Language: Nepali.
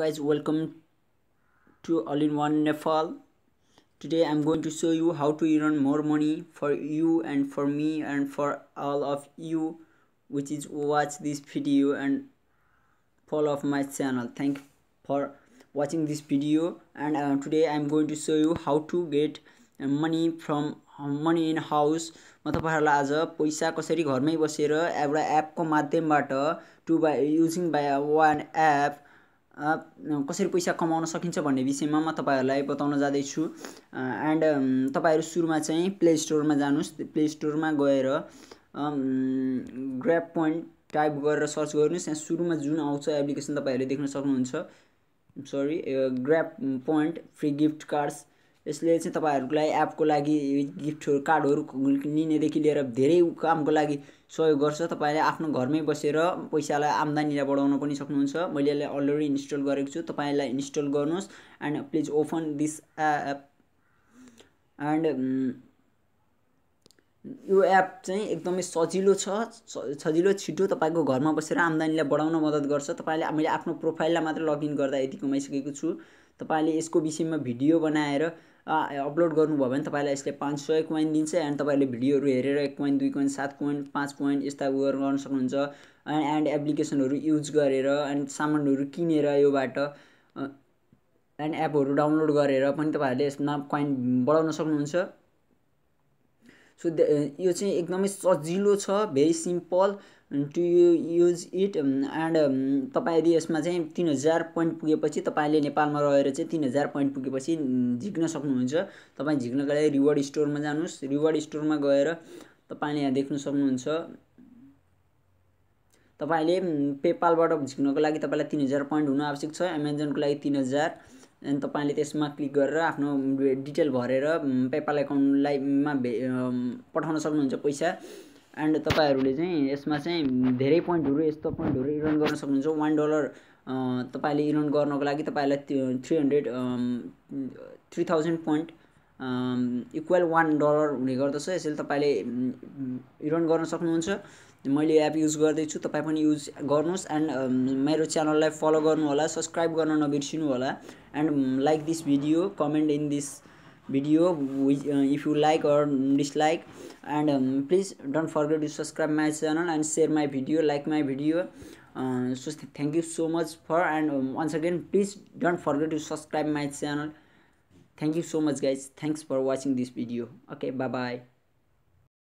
guys welcome to all in one nepal today i'm going to show you how to earn more money for you and for me and for all of you which is watch this video and follow of my channel thank you for watching this video and uh, today i'm going to show you how to get uh, money from money in house म तपाईँहरूलाई आज पैसा कसरी घरमै बसेर एउटा एपको माध्यमबाट to buy using by one app कसरी पैसा कमाउन सकिन्छ भन्ने विषयमा म तपाईँहरूलाई बताउन जाँदैछु। एन्ड तपाईँहरू सुरुमा चाहिँ प्ले स्टोरमा जानुहोस्। प्ले स्टोरमा गएर ग्राप पोइन्ट टाइप गरेर सर्च गर्नुहोस्। यहाँ सुरुमा जुन आउँछ एप्लिकेसन तपाईँहरूले देख्न सक्नुहुन्छ। Sorry grab point free gift cards यसले चाहिँ तपाईँहरूलाई एपको लागि गिफ्टहरू कार्डहरू लिनेदेखि लिएर धेरै कामको लागि सहयोग गर्छ। तपाईँले आफ्नो घरमै बसेर पैसालाई आम्दानीलाई बढाउन पनि सक्नुहुन्छ। मैले यसलाई अलरेडी इन्स्टल गरेको छु। तपाईँलाई इन्स्टल गर्नुहोस् and please open this app and यो एप चाहिँ एकदमै सजिलो छ। सजिलो छिटो तपाईँको घरमा बसेर आम्दानीलाई बढाउन मद्दत गर्छ। तपाईँले मैले आफ्नो प्रोफाइललाई मात्र लगइन गर्दा यति कमाइसकेको छु। तपाईँले यसको विषयमा भिडियो बनाएर अपलोड गर्नुभयो भने तपाईँलाई यसले पाँच सय कोइन दिन्छ एन्ड तपाईँले भिडियोहरू हेरेर एक पोइन्ट दुई कोइन सात पोइन्ट पाँच पोइन्ट यस्ता उयो गर्न सक्नुहुन्छ। एन्ड एन्ड एप्लिकेसनहरू युज गरेर एन्ड सामानहरू किनेर योबाट एन्ड एपहरू डाउनलोड गरेर पनि तपाईँहरूले यसमा कोइन बढाउन सक्नुहुन्छ। सो यो चाहिँ एकदमै सजिलो छ very simple to use it and तपाईँ यदि यसमा चाहिँ तिन हजार पोइन्ट पुगेपछि तपाईँले नेपालमा रहेर चाहिँ तिन हजार पोइन्ट पुगेपछि झिक्न सक्नुहुन्छ। तपाईँ झिक्नका लागि रिवार्ड स्टोरमा जानुहोस्। रिवार्ड स्टोरमा गएर तपाईँले यहाँ देख्न सक्नुहुन्छ। तपाईँले पेपालबाट झिक्नको लागि तपाईँलाई तिन हजार पोइन्ट हुनु आवश्यक छ। एमाजोनको लागि तिन हजार। अनि तपाईँले त्यसमा क्लिक गरेर आफ्नो डिटेल भरेर पेपाल एकाउन्टलाई मा पठाउन सक्नुहुन्छ पैसा। एन्ड तपाईँहरूले चाहिँ यसमा चाहिँ धेरै पोइन्टहरू यस्तो पोइन्टहरू इरन गर्न सक्नुहुन्छ। वान डलर तपाईँले इरन गर्नको लागि तपाईँलाई three hundred three thousand point equal one dollar हुने गर्दछ। यसरी तपाईँले रिन गर्न सक्नुहुन्छ। मैले एप युज गर्दैछु। तपाईँ पनि युज गर्नुहोस् एन्ड मेरो च्यानललाई फलो गर्नु होला सब्सक्राइब गर्न नबिर्सिनु होला and like this video comment in this video if you like or dislike and please don't forget to subscribe my channel and share my video like my video so thank you so much for and once again please don't forget to subscribe my channel thank you so much guys. Thanks for watching this video. Okay bye bye